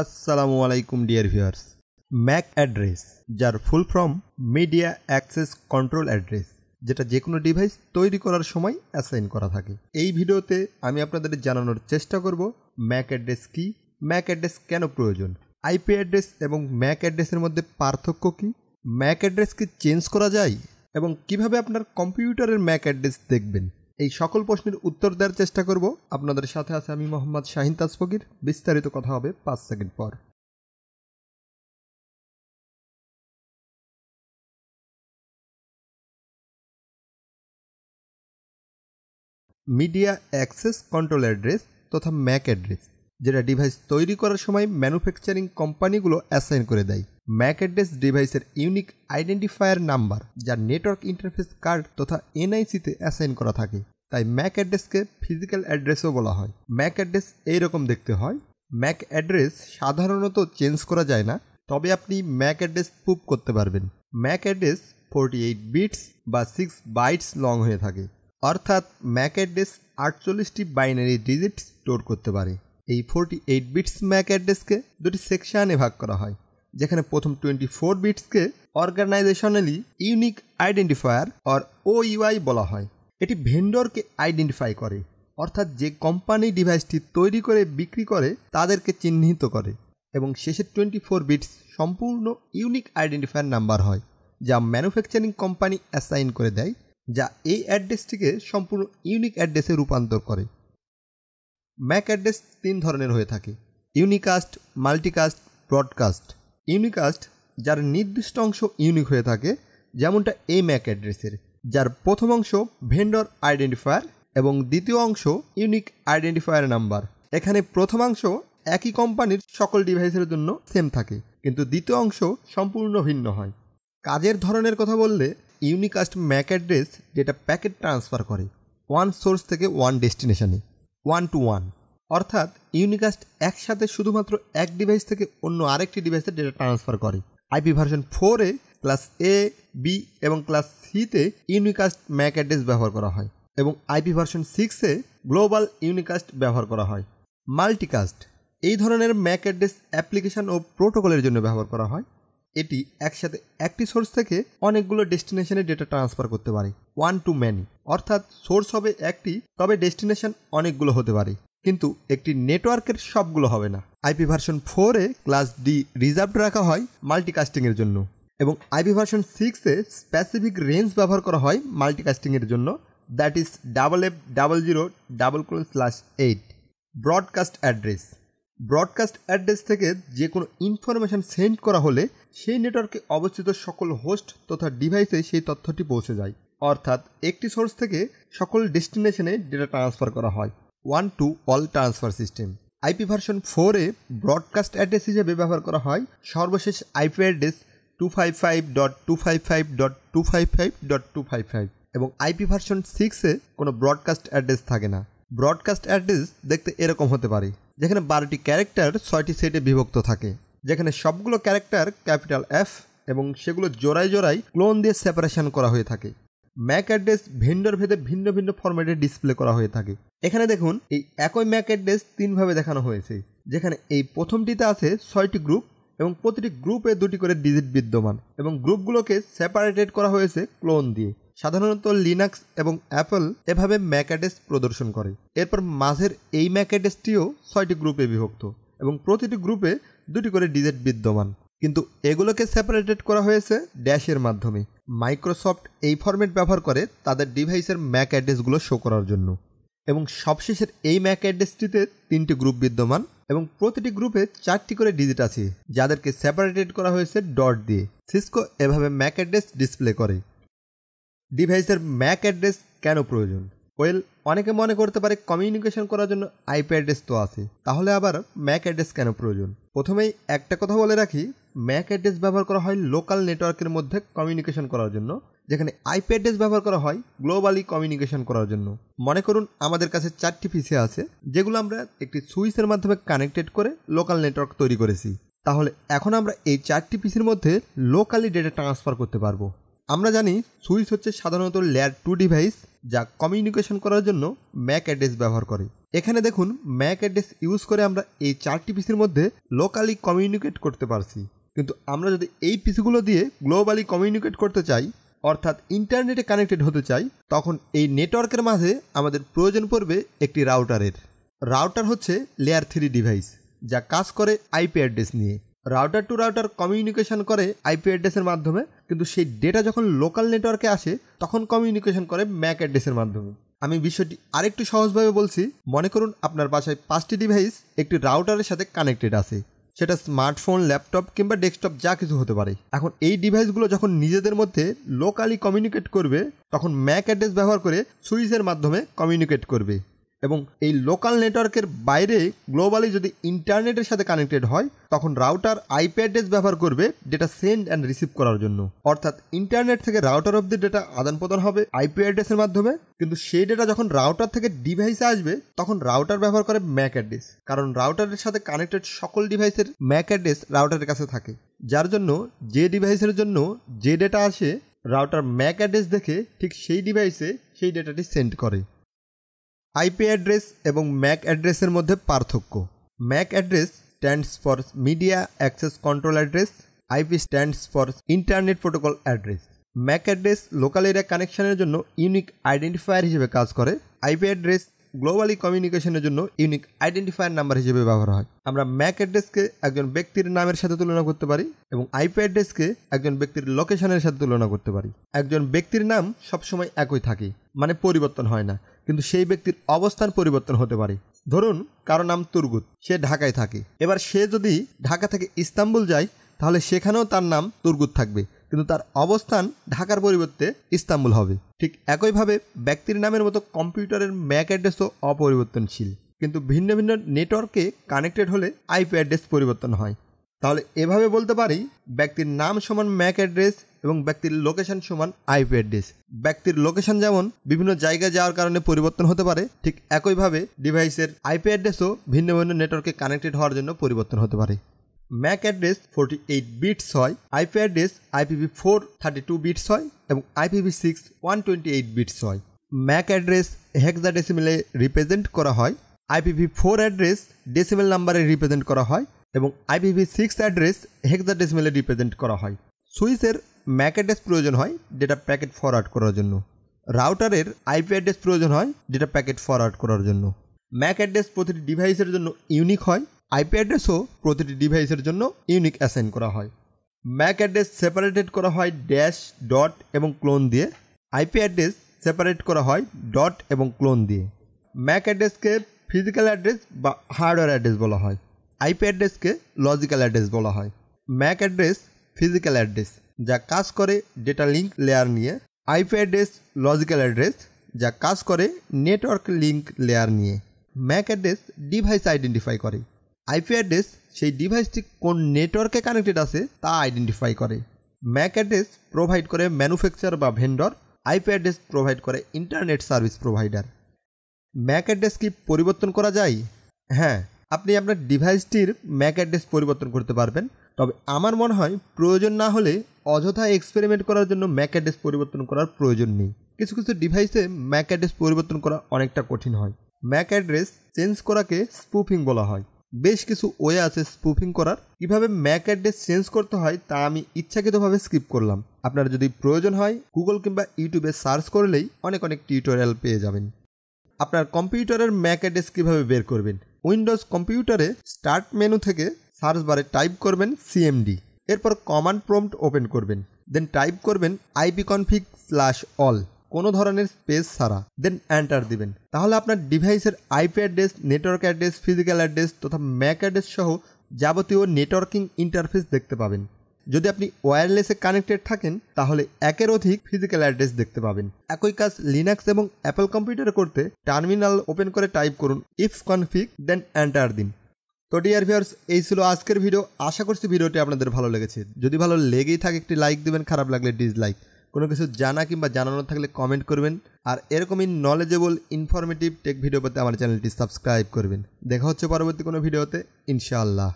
আসসালামু আলাইকুম, dear viewers. MAC address, যার full form media access control address, যেটা যে কোনো ডিভাইস তৈরি করার সময় অ্যাসাইন করা থাকে। এই ভিডিওতে আমি আপনাদের জানানোর চেষ্টা করব, ম্যাক অ্যাড্রেস কি, ম্যাক অ্যাড্রেস কেন প্রয়োজন আইপি অ্যাড্রেস এবং ম্যাক অ্যাড্রেসের মধ্যে পার্থক্য কি, ম্যাক অ্যাড্রেস কি চেঞ্জ করা যায়, এবং কীভাবে আপনার কম্পিউটারের ম্যাক অ্যাড্রেস দেখবেন এই সকল প্রশ্নের উত্তর দেওয়ার চেষ্টা করব। আপনাদের সাথে আছে আমি মোহাম্মদ শাহিন তাজফকির। বিস্তারিত কথা হবে পাঁচ সেকেন্ড পর। মিডিয়া অ্যাক্সেস কন্ট্রোল অ্যাড্রেস তথা ম্যাক অ্যাড্রেস, যেটা ডিভাইস তৈরি করার সময় ম্যানুফ্যাকচারিং কোম্পানিগুলো অ্যাসাইন করে দেয়। ম্যাক অ্যাড্রেস ডিভাইসের ইউনিক আইডেন্টিফায়ার নাম্বার যা নেটওয়ার্ক ইন্টারফেস কার্ড তথা এনআইসিতে অ্যাসাইন করা থাকে। তাই ম্যাক অ্যাড্রেসকে ফিজিক্যাল অ্যাড্রেসও বলা হয়। ম্যাক অ্যাড্রেস এইরকম দেখতে হয়। ম্যাক অ্যাড্রেস সাধারণত চেঞ্জ করা যায় না, তবে আপনি ম্যাক অ্যাড্রেস প্রুভ করতে পারবেন। MAC address forty eight bits বা সিক্স বাইটস লং হয়ে থাকে। অর্থাৎ ম্যাক অ্যাড্রেস আটচল্লিশটি বাইনারি ডিজিট স্টোর করতে পারে। এই ফোরটি এইট বিটস ম্যাক অ্যাড্রেসকে দুটি সেকশানে ভাগ করা হয়। যেখানে প্রথম twenty four বিটসকে organizationally unique identifier or O UI বলা হয়। এটি ভেন্ডরকে আইডেন্টিফাই করে, অর্থাৎ যে কোম্পানি ডিভাইসটি তৈরি করে, বিক্রি করে, তাদেরকে চিহ্নিত করে। এবং শেষের টোয়েন্টি ফোর বিটস সম্পূর্ণ ইউনিক আইডেন্টিফায়ার নাম্বার হয়, যা ম্যানুফ্যাকচারিং কোম্পানি অ্যাসাইন করে দেয়, যা এই অ্যাড্রেসটিকে সম্পূর্ণ ইউনিক অ্যাড্রেসে রূপান্তর করে। ম্যাক অ্যাড্রেস তিন ধরনের হয়ে থাকে, ইউনিকাস্ট, মাল্টিকাস্ট, ব্রডকাস্ট। ইউনিকাস্ট যার নির্দিষ্ট অংশ ইউনিক হয়ে থাকে, যেমনটা এই ম্যাক অ্যাড্রেসের যার প্রথম অংশ ভেন্ডর আইডেন্টিফায়ার এবং দ্বিতীয় অংশ ইউনিক আইডেন্টিফায়ার নাম্বার এখানে প্রথমাংশ একই কোম্পানির সকল ডিভাইসের জন্য সেম থাকে, কিন্তু দ্বিতীয় অংশ সম্পূর্ণ ভিন্ন হয়। কাজের ধরনের কথা বললে ইউনিকাস্ট ম্যাক অ্যাড্রেস যেটা প্যাকেট ট্রান্সফার করে ওয়ান সোর্স থেকে ওয়ান ডেস্টিনেশনে ওয়ান টু ওয়ান অর্থাৎ ইউনিকাস্ট একসাথে শুধুমাত্র এক ডিভাইস থেকে অন্য আরেকটি ডিভাইসে ডেটা ট্রান্সফার করে। আইপি ভার্সন ফোরে ক্লাস এ বি এবং ক্লাস সিতে ইউনিকাস্ট ম্যাক অ্যাড্রেস ব্যবহার করা হয় এবং আইপি ভার্সন সিক্সে গ্লোবাল ইউনিকাস্ট ব্যবহার করা হয়। মাল্টিকাস্ট এই ধরনের ম্যাক অ্যাড্রেস অ্যাপ্লিকেশন ও প্রোটোকলের জন্য ব্যবহার করা হয়। এটি একসাথে একটি সোর্স থেকে অনেকগুলো ডেস্টিনেশনে ডেটা ট্রান্সফার করতে পারে। ওয়ান টু ম্যানি অর্থাৎ সোর্স হবে একটি, তবে ডেস্টিনেশন অনেকগুলো হতে পারে। কিন্তু একটি নেটওয়ার্কের সবগুলো হবে না। আইপি ভার্সন ফোরে ক্লাস ডি রিজার্ভ রাখা হয় মাল্টিকাস্টিংয়ের জন্য এবং আইপি ভার্সন সিক্সে স্পেসিফিক রেঞ্জ ব্যবহার করা হয় মাল্টিকাস্টিংয়ের জন্য। That is double F double zero double colon slash eight. Broadcast address. Broadcast address থেকে যে কোনো ইনফরমেশান সেন্ড করা হলে সেই নেটওয়ার্কে অবস্থিত সকল হোস্ট তথা ডিভাইসে সেই তথ্যটি পৌঁছে যায়। অর্থাৎ একটি সোর্স থেকে সকল ডেস্টিনেশনে ডেটা ট্রান্সফার করা হয়। One to all transfer system IP version ফোরে ব্রডকাস্ট অ্যাড্রেস হিসেবে ব্যবহার করা হয়। সর্বশেষ IP address two five five dot two five five dot two five five dot two five five এবং আইপি ভার্সন সিক্সে কোনো ব্রডকাস্ট অ্যাড্রেস থাকে না। ব্রডকাস্ট অ্যাড্রেস দেখতে এরকম হতে পারে, যেখানে বারোটি ক্যারেক্টার ছয়টি সেটে বিভক্ত থাকে, যেখানে সবগুলো ক্যারেক্টার ক্যাপিটাল এফ এবং সেগুলো জোড়ায় জোড়ায় ক্লোন দিয়ে সেপারেশন করা হয়ে থাকে। ম্যাক অ্যাড্রেস ভেন্ডর ভেদে ভিন্ন ভিন্ন ফরম্যাটে ডিসপ্লে করা হয়ে থাকে। এখানে দেখুন, এই একই ম্যাক অ্যাড্রেস তিনভাবে দেখানো হয়েছে, যেখানে এই প্রথমটিতে আছে ছয়টি গ্রুপ এবং প্রতিটি গ্রুপে দুটি করে ডিজিট বিদ্যমান এবং গ্রুপগুলোকে সেপারেটেড করা হয়েছে ক্লোন দিয়ে। সাধারণত লিনাক্স এবং অ্যাপল এভাবে ম্যাক অ্যাড্রেস প্রদর্শন করে। এরপর মাঝের এই ম্যাক অ্যাড্রেসটিও ছয়টি গ্রুপে বিভক্ত এবং প্রতিটি গ্রুপে দুটি করে ডিজিট বিদ্যমান। কিন্তু এগুলোকে সেপারেটেড করা হয়েছে ড্যাশের মাধ্যমে। মাইক্রোসফট এই ফরম্যাট ব্যবহার করে তাদের ডিভাইসের ম্যাক অ্যাড্রেসগুলো শো করার জন্য। এবং সবশেষের এই ম্যাক অ্যাড্রেসটিতে তিনটি গ্রুপ বিদ্যমান এবং প্রতিটি গ্রুপে চারটি করে ডিজিট আছে, যাদেরকে সেপারেটেড করা হয়েছে ডট দিয়ে। সিসকো এভাবে ম্যাক অ্যাড্রেস ডিসপ্লে করে। ডিভাইসের ম্যাক অ্যাড্রেস কেন প্রয়োজন? ওয়েল অনেকে মনে করতে পারে কমিউনিকেশন করার জন্য আইপি অ্যাড্রেস তো আছে। তাহলে আবার ম্যাক অ্যাড্রেস কেন প্রয়োজন? প্রথমেই একটা কথা বলে রাখি ম্যাক অ্যাড্রেস ব্যবহার করা হয় লোকাল নেটওয়ার্কের মধ্যে কমিউনিকেশন করার জন্য, যেখানে আইপি অ্যাড্রেস ব্যবহার করা হয় গ্লোবালি কমিউনিকেশন করার জন্য। মনে করুন আমাদের কাছে চারটি পিসি আছে, যেগুলো আমরা একটি সুইচের মাধ্যমে কানেক্টেড করে লোকাল নেটওয়ার্ক তৈরি করেছি। তাহলে এখন আমরা এই চারটি পিসির মধ্যে লোকালি ডেটা ট্রান্সফার করতে পারব। আমরা জানি সুইচ হচ্ছে সাধারণত লেয়ার টু ডিভাইস যা কমিউনিকেশন করার জন্য ম্যাক অ্যাড্রেস ব্যবহার করে। এখানে দেখুন, ম্যাক অ্যাড্রেস ইউজ করে আমরা এই চারটি পিসির মধ্যে লোকালি কমিউনিকেট করতে পারছি। কিন্তু আমরা যদি এই পিসিগুলো দিয়ে গ্লোবালি কমিউনিকেট করতে চাই, অর্থাৎ ইন্টারনেটে কানেক্টেড হতে চাই, তখন এই নেটওয়ার্কের মাঝে আমাদের প্রয়োজন পড়বে একটি রাউটারের রাউটার হচ্ছে লেয়ার থ্রি ডিভাইস, যা কাজ করে আইপি অ্যাড্রেস নিয়ে। রাউটার টু রাউটার কমিউনিকেশন করে আইপি অ্যাড্রেসের মাধ্যমে, কিন্তু সেই ডেটা যখন লোকাল নেটওয়ার্কে আসে, তখন কমিউনিকেশন করে ম্যাক অ্যাড্রেসের মাধ্যমে। আমি বিষয়টি আরেকটু সহজভাবে বলছি, মনে করুন আপনার বাসায় পাঁচটি ডিভাইস একটি রাউটারের সাথে কানেক্টেড আছে। সেটা স্মার্টফোন ল্যাপটপ কিংবা ডেস্কটপ যা কিছু হতে পারে। এখন এই ডিভাইসগুলো যখন নিজেদের মধ্যে লোকালি কমিউনিকেট করবে, তখন ম্যাক অ্যাড্রেস ব্যবহার করে সুইচের মাধ্যমে কমিউনিকেট করবে। এবং এই লোকাল নেটওয়ার্কের বাইরে গ্লোবালি যদি ইন্টারনেটের সাথে কানেক্টেড হয়, তখন রাউটার আইপি অ্যাড্রেস ব্যবহার করবে ডেটা সেন্ড অ্যান্ড রিসিভ করার জন্য। অর্থাৎ ইন্টারনেট থেকে রাউটার অব্দি ডেটা আদান প্রদান হবে আইপি অ্যাড্রেসের মাধ্যমে। কিন্তু সেই ডেটা যখন রাউটার থেকে ডিভাইসে আসবে, তখন রাউটার ব্যবহার করে ম্যাক অ্যাড্রেস কারণ রাউটারের সাথে কানেক্টেড সকল ডিভাইসের ম্যাক অ্যাড্রেস রাউটারের কাছে থাকে। যার জন্য যে ডিভাইসের জন্য যে ডেটা আসে রাউটার ম্যাক অ্যাড্রেস দেখে ঠিক সেই ডিভাইসে সেই ডেটাটি সেন্ড করে। আইপি অ্যাড্রেস এবং ম্যাক অ্যাড্রেসের মধ্যে পার্থক্য। MAC address stands for media access control address IP stands for internet protocol address MAC address local area কানেকশনের জন্য ইউনিক আইডেন্টিফায়ার হিসেবে কাজ করে। আইপি অ্যাড্রেস গ্লোবালি কমিউনিকেশনের জন্য ইউনিক আইডেন্টিফায়ার নাম্বার হিসেবে ব্যবহার হয়। আমরা ম্যাক অ্যাড্রেসকে একজন ব্যক্তির নামের সাথে তুলনা করতে পারি এবং আইপি অ্যাড্রেসকে একজন ব্যক্তির লোকেশনের সাথে তুলনা করতে পারি। একজন ব্যক্তির নাম সবসময় একই থাকে মানে পরিবর্তন হয় না। কিন্তু সেই ব্যক্তির অবস্থান পরিবর্তন হতে পারে। ধরুন, কারও নাম তুরগুত, সে ঢাকায় থাকে। এবার সে যদি ঢাকা থেকে ইস্তাম্বুল যায়, তাহলে সেখানেও তার নাম তুরগুত থাকবে, কিন্তু তার অবস্থান ঢাকার পরিবর্তে ইস্তাম্বুল হবে। ঠিক একইভাবে ব্যক্তির নামের মতো কম্পিউটারের ম্যাক অ্যাড্রেসও অপরিবর্তনশীল, কিন্তু ভিন্ন ভিন্ন নেটওয়ার্কে কানেক্টেড হলে আইপি অ্যাড্রেস পরিবর্তন হয়। তাহলে এভাবে বলতে পারি, ব্যক্তির নাম সমান ম্যাক অ্যাড্রেস এবং ব্যক্তির লোকেশন সমান আইপি অ্যাড্রেস ব্যক্তির লোকেশন যেমন বিভিন্ন জায়গায় যাওয়ার কারণে পরিবর্তন হতে পারে, ঠিক একইভাবে ডিভাইসের আইপি অ্যাড্রেসও ভিন্ন ভিন্ন নেটওয়ার্কে কানেক্টেড হওয়ার জন্য পরিবর্তন হতে পারে। MAC address forty eight bits হয় IP address IPv four thirty two bits হয় এবং IPv six one twenty eight bits হয়। ম্যাক অ্যাড্রেস হেক্সা ডেসিমেলে রিপ্রেজেন্ট করা হয় আইপিভি ফোর অ্যাড্রেস ডেসিমেল নাম্বারে রিপ্রেজেন্ট করা হয় এবং আইপিভি সিক্স অ্যাড্রেস হেক্সা ডেসিমেলে রিপ্রেজেন্ট করা হয়। সুইচের ম্যাক অ্যাড্রেস প্রয়োজন হয় ডেটা প্যাকেট ফরওয়ার্ড করার জন্য। রাউটারের আইপি অ্যাড্রেস প্রয়োজন হয় ডেটা প্যাকেট ফরওয়ার্ড করার জন্য। ম্যাক অ্যাড্রেস প্রতিটি ডিভাইসের জন্য ইউনিক হয় আইপি অ্যাড্রেসও প্রতিটি ডিভাইসের জন্য ইউনিক অ্যাসাইন করা হয়। ম্যাক অ্যাড্রেস সেপারেটেড করা হয় ড্যাশ ডট এবং ক্লোন দিয়ে। আইপি অ্যাড্রেস সেপারেট করা হয় ডট এবং ক্লোন দিয়ে। ম্যাক অ্যাড্রেসকে ফিজিক্যাল অ্যাড্রেস বা হার্ডওয়্যার অ্যাড্রেস বলা হয়। আইপি অ্যাড্রেসকে লজিক্যাল অ্যাড্রেস বলা হয়। ম্যাক অ্যাড্রেস ফিজিক্যাল অ্যাড্রেস যা কাজ করে ডেটা লিঙ্ক লেয়ার নিয়ে আইপি অ্যাড্রেস লজিক্যাল অ্যাড্রেস যা কাজ করে নেটওয়ার্ক লিঙ্ক লেয়ার নিয়ে। ম্যাক অ্যাড্রেস ডিভাইস আইডেন্টিফাই করে। আইপি অ্যাড্রেস সেই ডিভাইসটি কোন নেটওয়ার্কে কানেক্টেড আছে তা আইডেন্টিফাই করে। ম্যাক অ্যাড্রেস প্রোভাইড করে ম্যানুফ্যাকচার বা ভেন্ডর আইপি অ্যাড্রেস প্রোভাইড করে internet service provider MAC address কি পরিবর্তন করা যায়? হ্যাঁ আপনি আপনার ডিভাইসটির ম্যাক অ্যাড্রেস পরিবর্তন করতে পারবেন। তবে আমার মনে হয় প্রয়োজন না হলে অযথা এক্সপেরিমেন্ট করার জন্য ম্যাক অ্যাড্রেস পরিবর্তন করার প্রয়োজন নেই। কিছু কিছু ডিভাইসে ম্যাক অ্যাড্রেস পরিবর্তন করা অনেকটা কঠিন হয়। ম্যাক অ্যাড্রেস চেঞ্জ করাকে স্পুফিং বলা হয়। বেশ কিছু ওয়ে আছে স্পুফিং করার। কীভাবে ম্যাক অ্যাড্রেস চেঞ্জ করতে হয় তা আমি ইচ্ছাকৃতভাবে স্কিপ করলাম। আপনার যদি প্রয়োজন হয় গুগল কিংবা ইউটিউবে সার্চ করলেই অনেক অনেক টিউটোরিয়াল পেয়ে যাবেন। আপনার কম্পিউটারের ম্যাক অ্যাড্রেস কীভাবে বের করবেন? উইন্ডোজ কম্পিউটারে স্টার্ট মেনু থেকে সার্চ বারে টাইপ করবেন সিএমডি এরপর কমান্ড প্রম্পট ওপেন করবেন। দেন টাইপ করবেন আইপি কনফিগ স্ল্যাশ অল কোনো ধরনের স্পেস ছাড়া। দেন অ্যান্টার দিবেন। তাহলে আপনার ডিভাইসের IP address network address physical address তথা ম্যাক অ্যাড্রেস সহ যাবতীয় নেটওয়ার্কিং ইন্টারফেস দেখতে পাবেন। যদি আপনি ওয়্যারলেসে কানেক্টেড থাকেন, তাহলে একের অধিক ফিজিক্যাল অ্যাড্রেস দেখতে পাবেন। একই কাজ লিনাক্স এবং অ্যাপল কম্পিউটারে করতে টার্মিনাল ওপেন করে টাইপ করুন ইফ কনফিগ দেন অ্যান্টার দিন। তো ডিয়ার ভিউয়ার্স এই ছিল আজকের ভিডিও আশা করছি ভিডিওটি আপনাদের ভালো লেগেছে। যদি ভালো লেগেই থাকে, একটি লাইক দেবেন, খারাপ লাগলে ডিসলাইক কোনো কিছু জানা কিংবা জানানো থাকলে কমেন্ট করবেন। আর এরকমই নলেজেবল ইনফরমেটিভ টেক ভিডিও পেতে আমার চ্যানেলটি সাবস্ক্রাইব করবেন। দেখা হচ্ছে পরবর্তী কোনো ভিডিওতে ইনশাআল্লাহ।